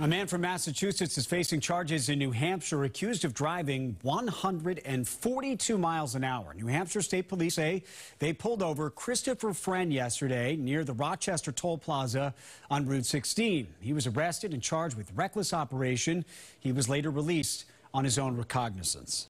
A man from Massachusetts is facing charges in New Hampshire accused of driving 142 miles an hour. New Hampshire State Police say they pulled over Christopher Friend yesterday near the Rochester Toll Plaza on Route 16. He was arrested and charged with reckless operation. He was later released on his own recognizance.